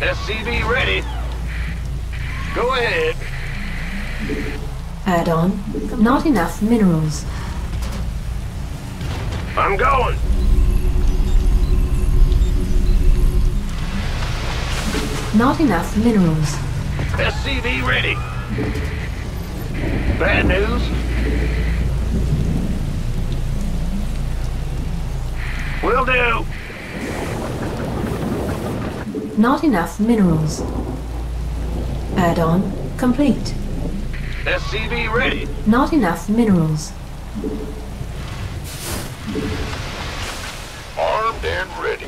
SCV ready. Go ahead. Add-on. Not enough minerals. I'm going. Not enough minerals. SCV ready. Bad news. Will do. Not enough minerals. Add-on complete. SCV ready. Not enough minerals. Armed and ready.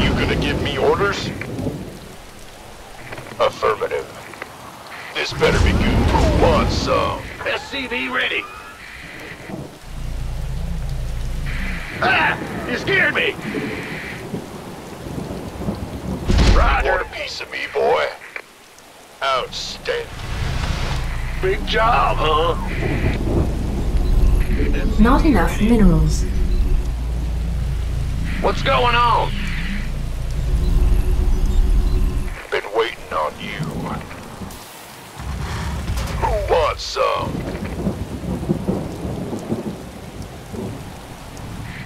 You gonna give me orders? Affirmative. This better be good. Who wants some? SCV ready. Ah! You scared me! You Roger. want a piece of me, boy? Outstanding. Big job, huh? Not enough minerals. What's going on? Been waiting on you. Who wants some?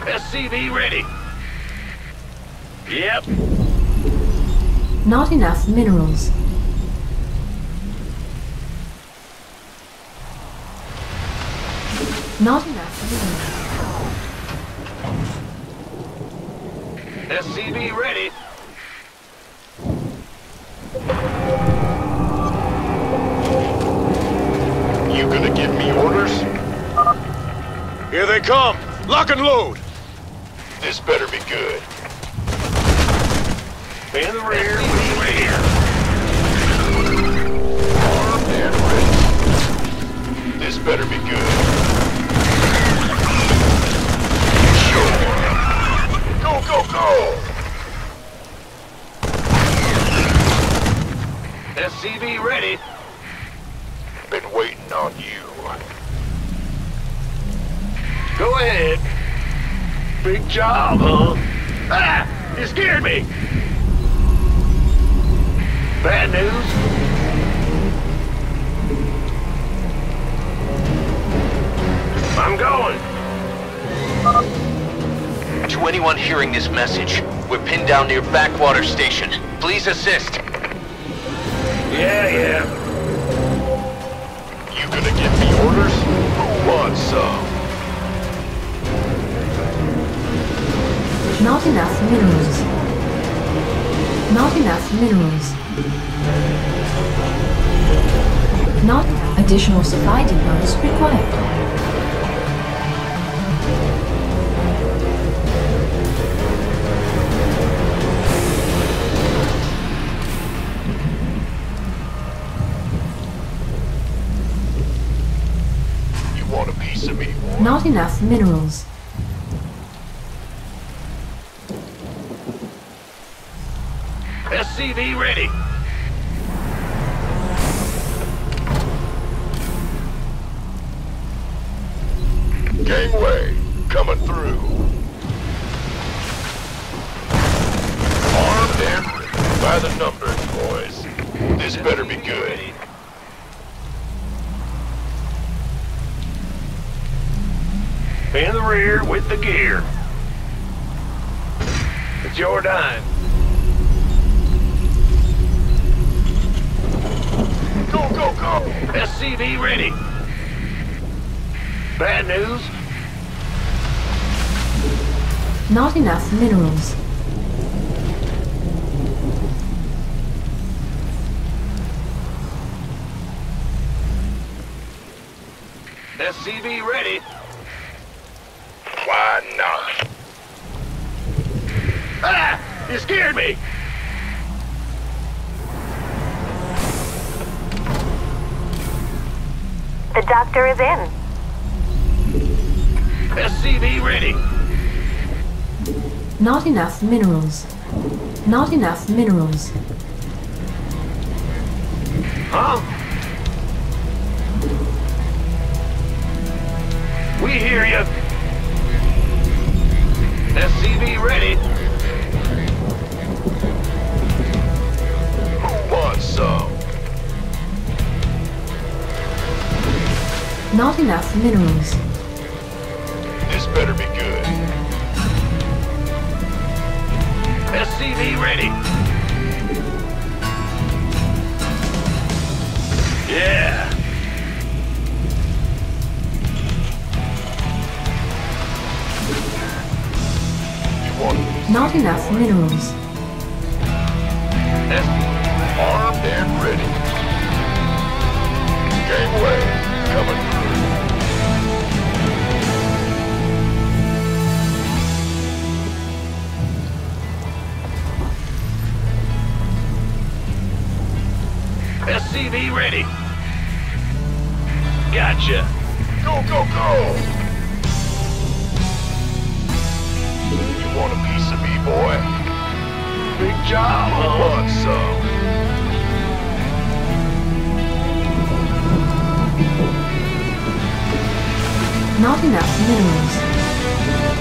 SCV ready. Yep. Not enough minerals. Not enough minerals. SCV ready. You gonna give me orders? Here they come! Lock and load! This better be good. In the rear. Ready. Armed and ready. This better be good. Sure. Go, go, go! SCV ready. Been waiting on you. Go ahead. Big job, huh? Ah! You scared me! Bad news? I'm going. To anyone hearing this message, we're pinned down near Backwater Station. Please assist. Yeah, yeah. You gonna give me orders? Who wants some? Not enough minerals. Not enough minerals. Not additional supply depots required. You want a piece of me. Not enough minerals. SCV ready. Gangway, coming through. Armed and. By the numbers, boys. This better be good. In the rear with the gear. It's your dime. Go, go! SCV ready. Bad news? Not enough minerals. SCV ready. Why not? Ah! You scared me! The doctor is in. SCV ready. Not enough minerals. Not enough minerals. Huh? We hear you. SCV ready. Who wants some? Not enough minerals. This better be good. SCV ready. Yeah. Not enough minerals. Armed and ready. Gangway coming SCV ready. Gotcha. Go, go, go! You want a piece of me, boy? Big job, huh? wants some? Not enough minerals.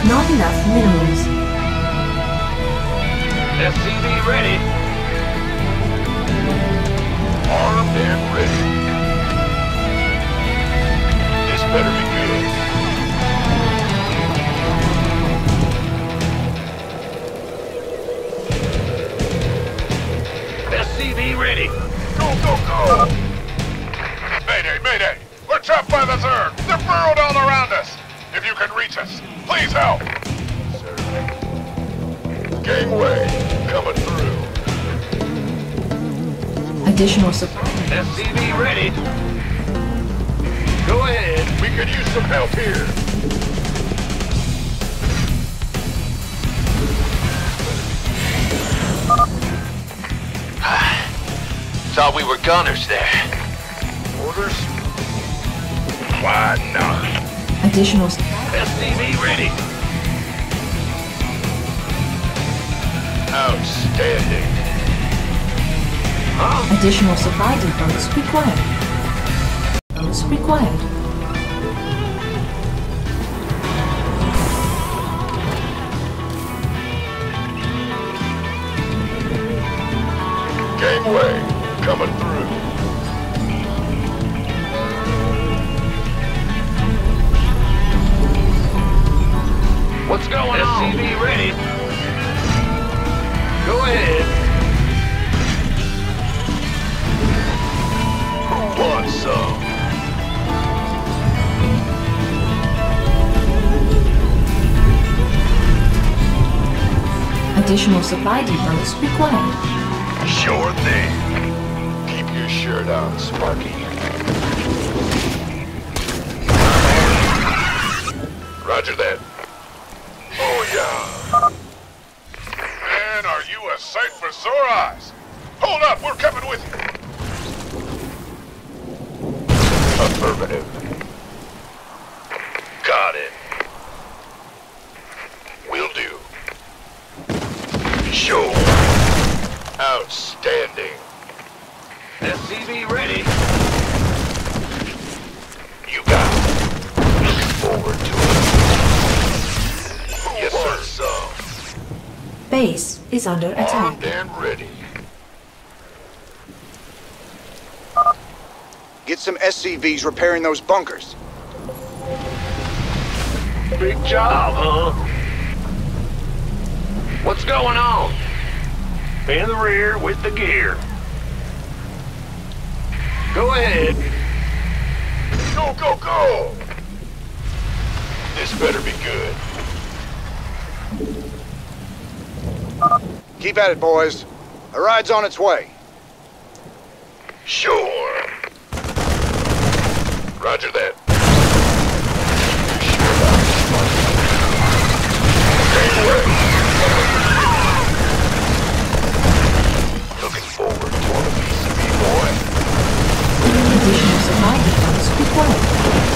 Not enough minerals. SCV ready. Armed and ready. This better Additional supply. SCV ready. Go ahead. We could use some help here. Thought we were gunners there. Orders? Why not? Additional. SCV ready. Outstanding. Huh? Additional supply depots required. Depots required. Gangway, coming through. What's going on? SCV ready. Go ahead. Some? Additional supply depots required. Sure thing. Keep your shirt on, Sparky. Roger that. Is under attack. armed and ready. Get some SCVs repairing those bunkers. Big job, huh? What's going on? In the rear with the gear. Go ahead. Go, go, go! This better be good. Keep at it, boys. The ride's on its way. Sure. Roger that. Looking forward to our PCB, boy. Need additional supply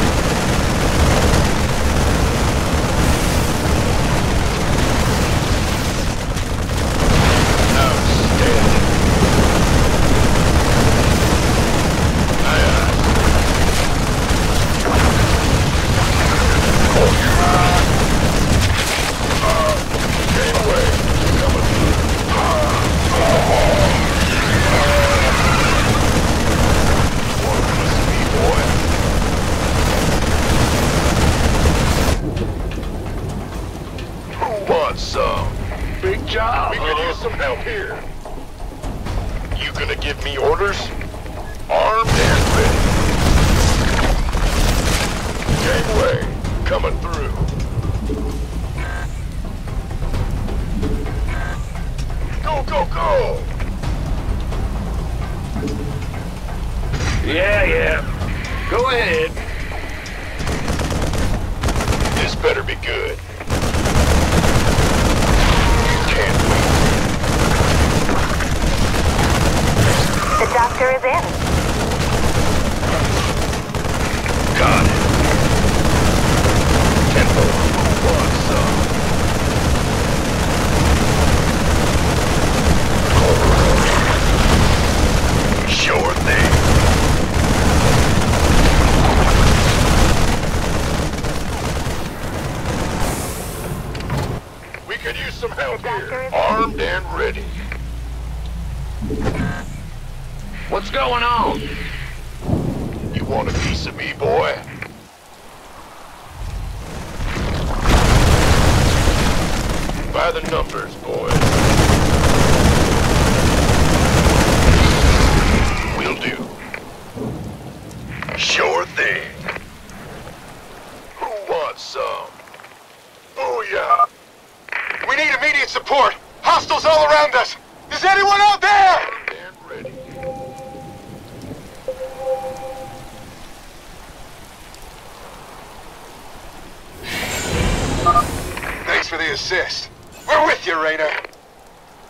assist. We're with you, Raider.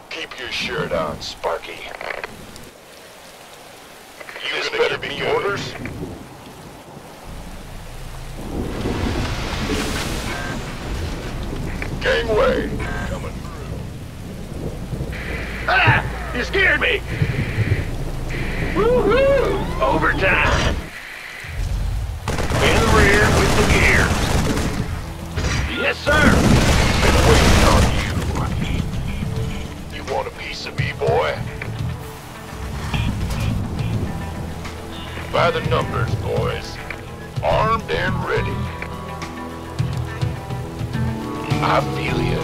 Keep your shirt on, Sparky. You this better be good. orders? Gangway, coming through. Ah! You scared me! Woohoo! Overtime! In the rear with the gear. Yes, sir! to me, boy. By the numbers, boys. Armed and ready. I feel you.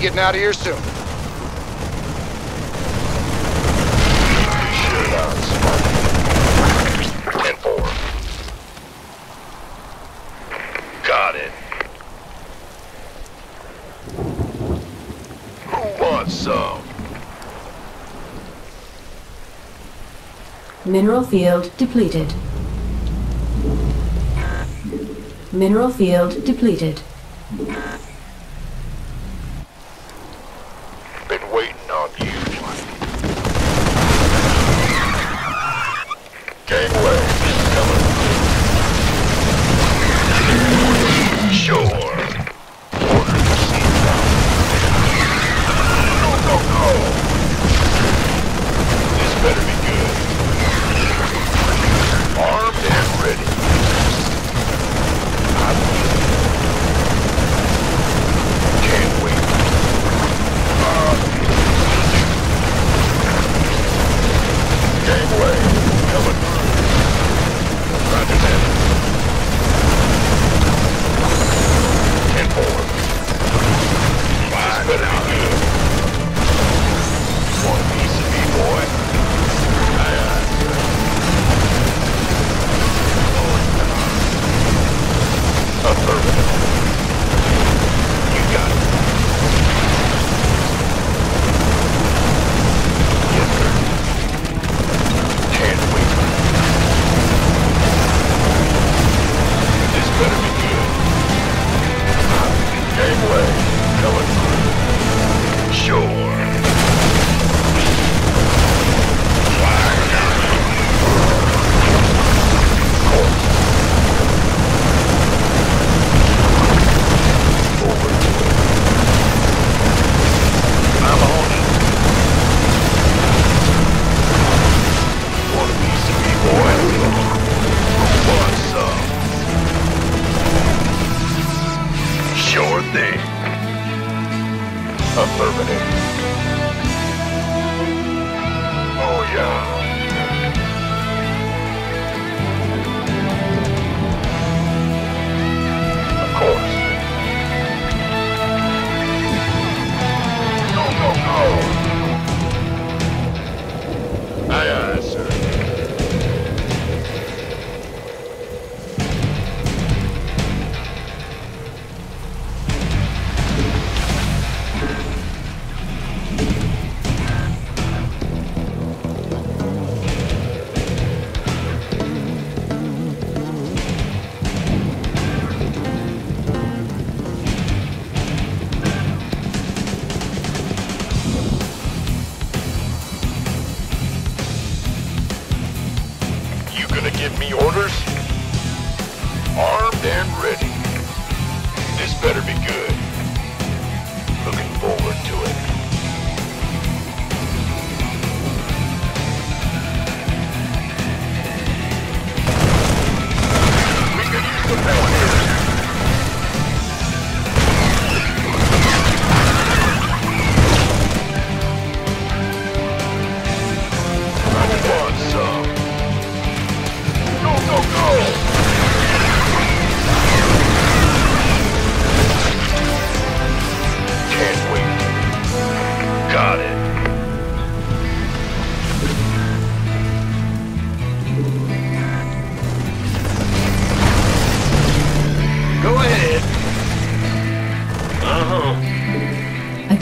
getting out of here soon. Ten four. Got it. Who wants some? Mineral field depleted. Mineral field depleted.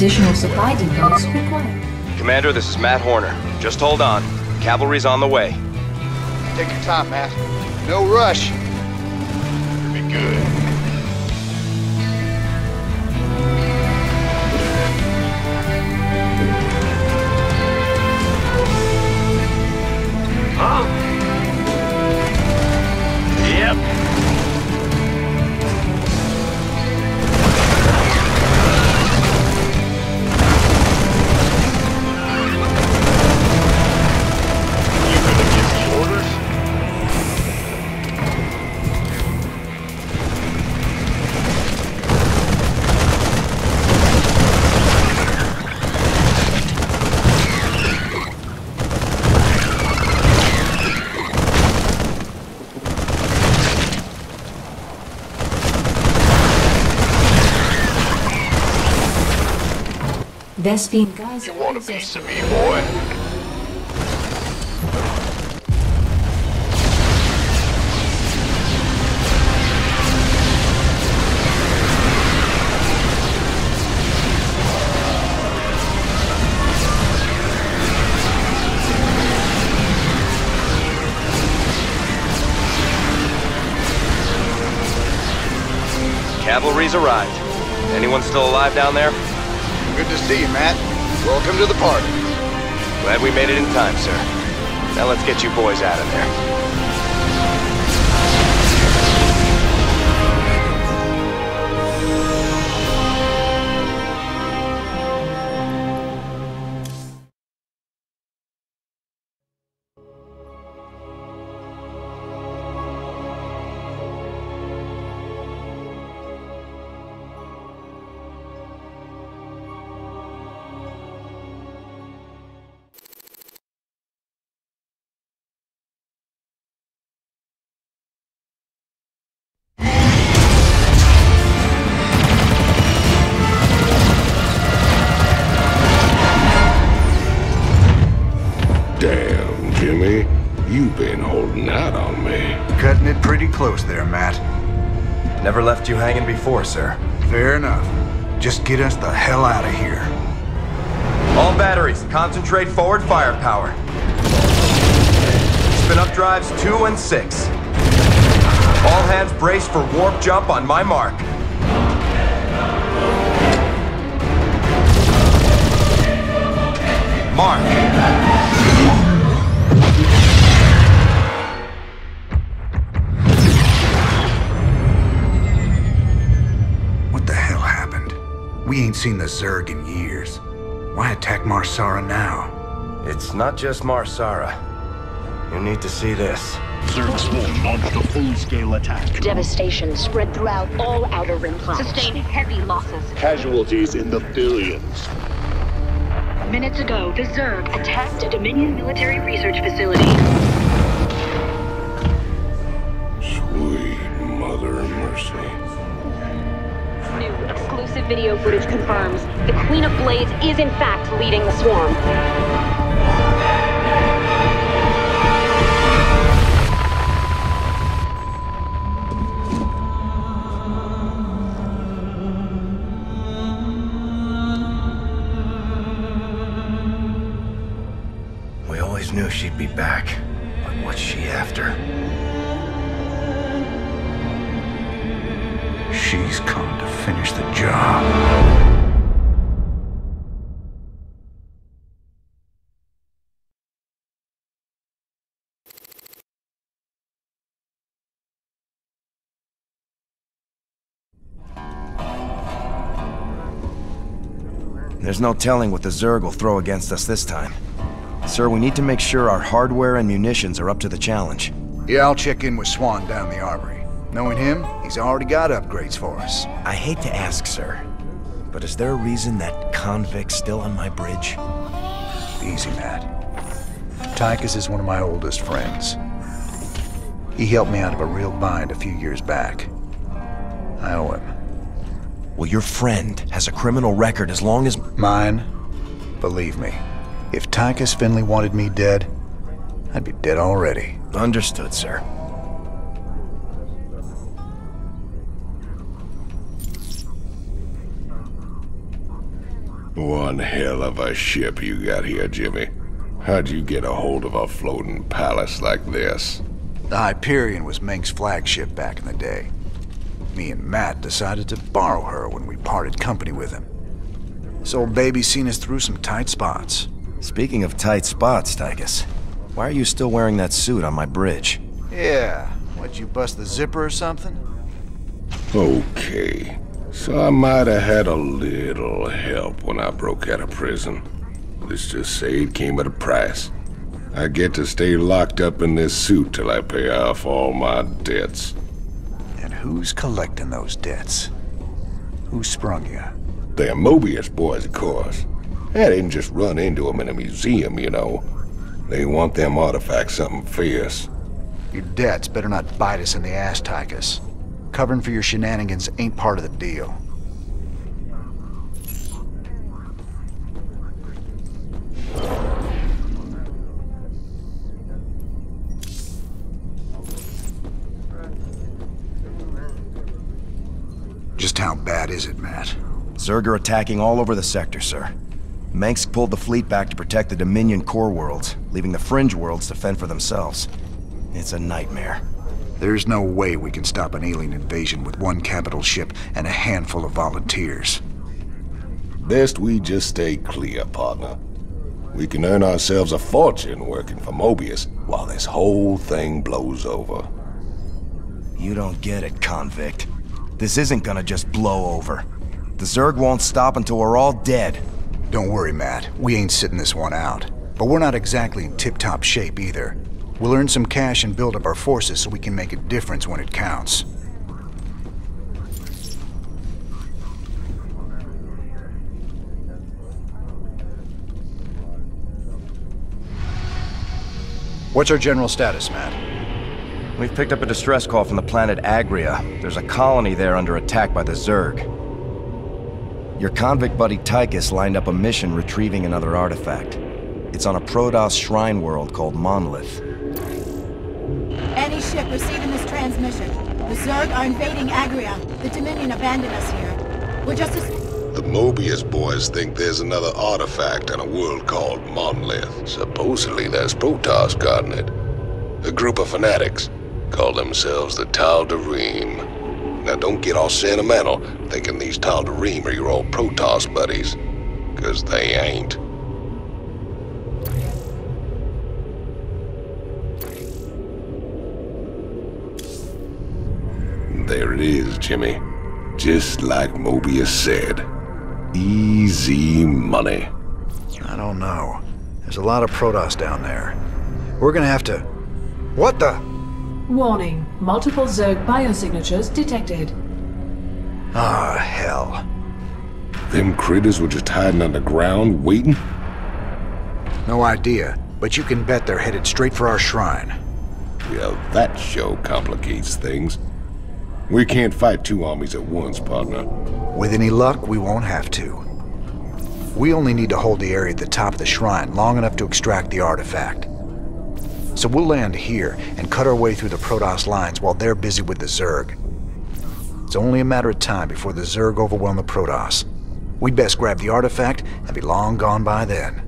Additional supply depots required. Commander, this is Matt Horner. Just hold on. Cavalry's on the way. Take your time, Matt. No rush. Be good. Vespene. You want a piece of me, boy? Cavalry's arrived. Anyone still alive down there? Good to see you, Matt. Welcome to the party. Glad we made it in time, sir. Now let's get you boys out of there. Hanging before, sir. Fair enough. Just get us the hell out of here. All batteries, concentrate forward firepower. Spin up drives two and six. All hands brace for warp jump on my mark. Mark. We ain't seen the Zerg in years. Why attack Mar Sara now? It's not just Mar Sara. You need to see this. Zerg Swarm launched a full-scale attack. Devastation spread throughout all Outer Rim planets. Sustained heavy losses. Casualties in the billions. Minutes ago, the Zerg attacked a Dominion military research facility. Video footage confirms the Queen of Blades is in fact leading the swarm. There's no telling what the Zerg will throw against us this time. Sir, we need to make sure our hardware and munitions are up to the challenge. Yeah, I'll check in with Swann down the armory. Knowing him, he's already got upgrades for us. I hate to ask, sir, but is there a reason that convict's still on my bridge? Easy, Matt. Tychus is one of my oldest friends. He helped me out of a real bind a few years back. I owe him. Well, your friend has a criminal record as long as... Mine? Believe me, if Tychus Findlay wanted me dead, I'd be dead already. Understood, sir. One hell of a ship you got here, Jimmy. How'd you get a hold of a floating palace like this? The Hyperion was Mengsk's flagship back in the day. Me and Matt decided to borrow her when we parted company with him. This old baby's seen us through some tight spots. Speaking of tight spots, Tychus, why are you still wearing that suit on my bridge? Yeah, what, you bust the zipper or something? Okay. So I might have had a little help when I broke out of prison. Let's just say it came at a price. I get to stay locked up in this suit till I pay off all my debts. Who's collecting those debts? Who sprung you? Them Moebius boys, of course. I didn't just run into them in a museum, you know. They want them artifacts something fierce. Your debts better not bite us in the ass, Tychus. Covering for your shenanigans ain't part of the deal. Bad is it, Matt? Zerg are attacking all over the sector, sir. Mengsk pulled the fleet back to protect the Dominion core worlds, leaving the fringe worlds to fend for themselves. It's a nightmare. There's no way we can stop an alien invasion with one capital ship and a handful of volunteers. Best we just stay clear, partner. We can earn ourselves a fortune working for Moebius while this whole thing blows over. You don't get it, convict. This isn't gonna just blow over. The Zerg won't stop until we're all dead. Don't worry, Matt. We ain't sitting this one out. But we're not exactly in tip-top shape either. We'll earn some cash and build up our forces so we can make a difference when it counts. What's our general status, Matt? We've picked up a distress call from the planet Agria. There's a colony there under attack by the Zerg. Your convict buddy Tychus lined up a mission retrieving another artifact. It's on a Protoss shrine world called Monolith. Any ship receiving this transmission. The Zerg are invading Agria. The Dominion abandoned us here. We're just as... The Moebius boys think there's another artifact on a world called Monolith. Supposedly there's Protoss guarding it. A group of fanatics call themselves the Tal'Darim. Now don't get all sentimental thinking these Tal'Darim are your old Protoss buddies. Cause they ain't. There it is, Jimmy. Just like Moebius said. Easy money. I don't know. There's a lot of Protoss down there. We're gonna have to... What the? Warning. Multiple Zerg biosignatures detected. Ah, hell. Them critters were just hiding underground, waiting? No idea, but you can bet they're headed straight for our shrine. Well, that show complicates things. We can't fight two armies at once, partner. With any luck, we won't have to. We only need to hold the area at the top of the shrine long enough to extract the artifact. So we'll land here and cut our way through the Protoss lines while they're busy with the Zerg. It's only a matter of time before the Zerg overwhelm the Protoss. We'd best grab the artifact and be long gone by then.